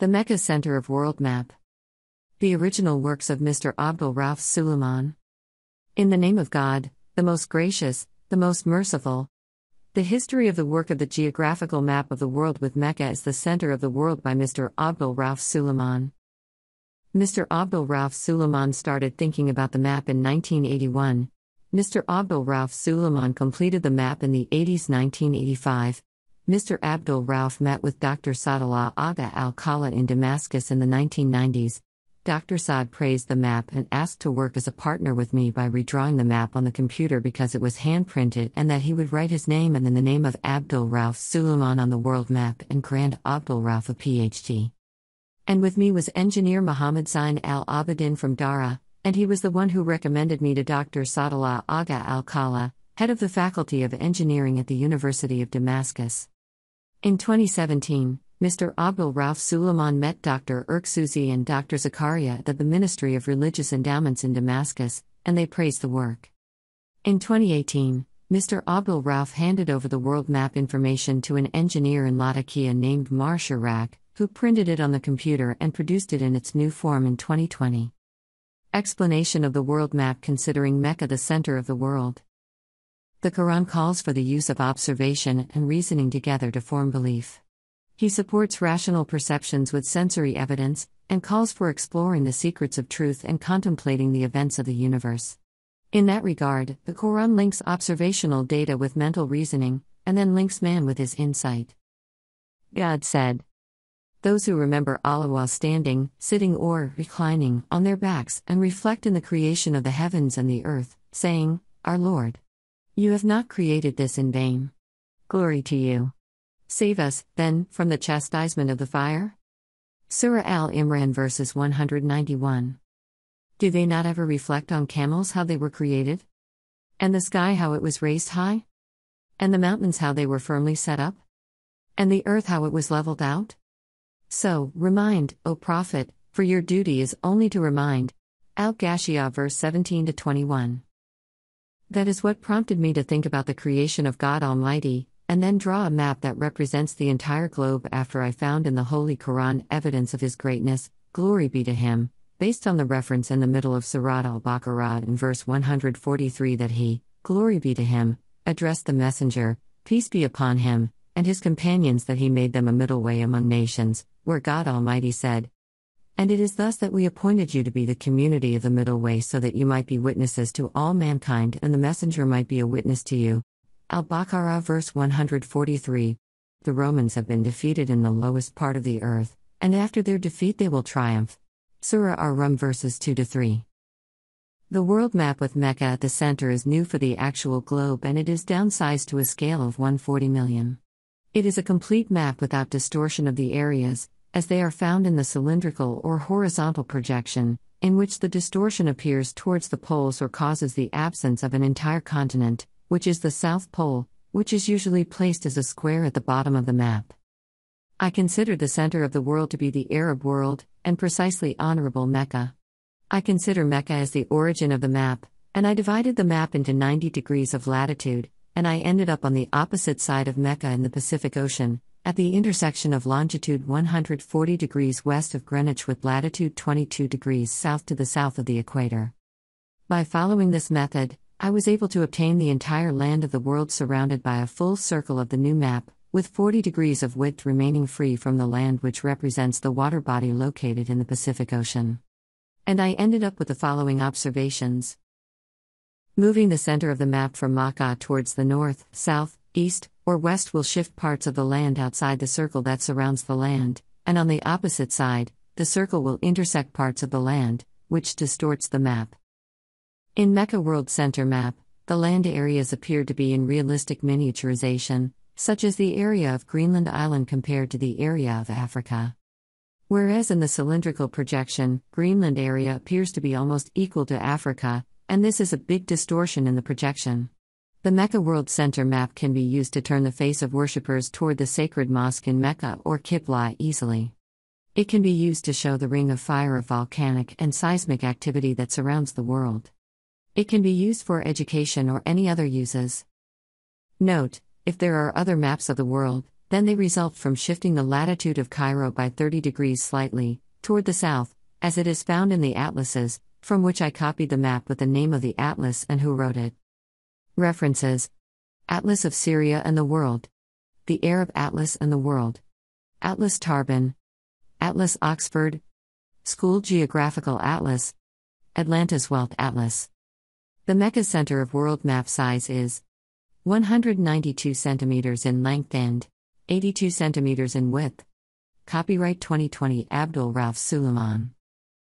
The Mecca Center of World Map. The original works of Mr. Abdul Rauf Suleiman. In the name of God, the most gracious, the most merciful. The history of the work of the geographical map of the world with Mecca as the center of the world by Mr. Abdul Rauf Suleiman. Mr. Abdul Rauf Suleiman started thinking about the map in 1981. Mr. Abdul Rauf Suleiman completed the map in the 80s 1985. Mr. Abdul Rauf met with Dr. Sadallah Aga al Khala in Damascus in the 1990s. Dr. Saad praised the map and asked to work as a partner with me by redrawing the map on the computer because it was hand printed and that he would write his name and then the name of Abdul Rauf Suleiman on the world map and grant Abdul Rauf a PhD. And with me was engineer Muhammad Zain al Abidin from Dara, and he was the one who recommended me to Dr. Sadallah Aga al Khala, head of the Faculty of Engineering at the University of Damascus. In 2017, Mr. Abdul Rauf Suleiman met Dr. Erksuzi and Dr. Zakaria at the Ministry of Religious Endowments in Damascus, and they praised the work. In 2018, Mr. Abdul Rauf handed over the world map information to an engineer in Latakia named Mar Shirak, who printed it on the computer and produced it in its new form in 2020. Explanation of the world map considering Mecca the center of the world. The Quran calls for the use of observation and reasoning together to form belief. He supports rational perceptions with sensory evidence, and calls for exploring the secrets of truth and contemplating the events of the universe. In that regard, the Quran links observational data with mental reasoning, and then links man with his insight. God said, Those who remember Allah while standing, sitting, or reclining on their backs and reflect in the creation of the heavens and the earth, saying, Our Lord. You have not created this in vain. Glory to you. Save us, then, from the chastisement of the fire? Surah Al Imran verses 191. Do they not ever reflect on camels how they were created? And the sky how it was raised high? And the mountains how they were firmly set up? And the earth how it was leveled out? So, remind, O Prophet, for your duty is only to remind. Al Ghashiyah verse 17 21. That is what prompted me to think about the creation of God Almighty, and then draw a map that represents the entire globe after I found in the Holy Quran evidence of His greatness, glory be to Him, based on the reference in the middle of Surat al Baqarah in verse 143 that He, glory be to Him, addressed the Messenger, peace be upon Him, and His companions that He made them a middle way among nations, where God Almighty said, and it is thus that we appointed you to be the community of the middle way so that you might be witnesses to all mankind and the messenger might be a witness to you. Al Baqarah verse 143. The Romans have been defeated in the lowest part of the earth, and after their defeat they will triumph. Surah Ar Rum verses 2 3. The world map with Mecca at the center is new for the actual globe and it is downsized to a scale of 140 million. It is a complete map without distortion of the areas, as they are found in the cylindrical or horizontal projection, in which the distortion appears towards the poles or causes the absence of an entire continent, which is the South Pole, which is usually placed as a square at the bottom of the map. I consider the center of the world to be the Arab world, and precisely Honorable Mecca. I consider Mecca as the origin of the map, and I divided the map into 90 degrees of latitude, and I ended up on the opposite side of Mecca in the Pacific Ocean, at the intersection of longitude 140 degrees west of Greenwich with latitude 22 degrees south to the south of the equator. By following this method, I was able to obtain the entire land of the world surrounded by a full circle of the new map, with 40 degrees of width remaining free from the land which represents the water body located in the Pacific Ocean. And I ended up with the following observations. Moving the center of the map from Makkah towards the north, south, east, or west will shift parts of the land outside the circle that surrounds the land, and on the opposite side, the circle will intersect parts of the land, which distorts the map. In Mecca World Center map, the land areas appear to be in realistic miniaturization, such as the area of Greenland Island compared to the area of Africa. Whereas in the cylindrical projection, Greenland area appears to be almost equal to Africa, and this is a big distortion in the projection. The Mecca World Center map can be used to turn the face of worshippers toward the sacred mosque in Mecca or Qibla easily. It can be used to show the ring of fire of volcanic and seismic activity that surrounds the world. It can be used for education or any other uses. Note, if there are other maps of the world, then they result from shifting the latitude of Cairo by 30 degrees slightly, toward the south, as it is found in the atlases, from which I copied the map with the name of the atlas and who wrote it. References Atlas of Syria and the World. The Arab Atlas and the World. Atlas Tarbin. Atlas Oxford. School Geographical Atlas. Atlantis Wealth Atlas. The Mecca center of world map size is 192 centimeters in length and 82 centimeters in width. Copyright 2020 Abdul Rauf Suleiman.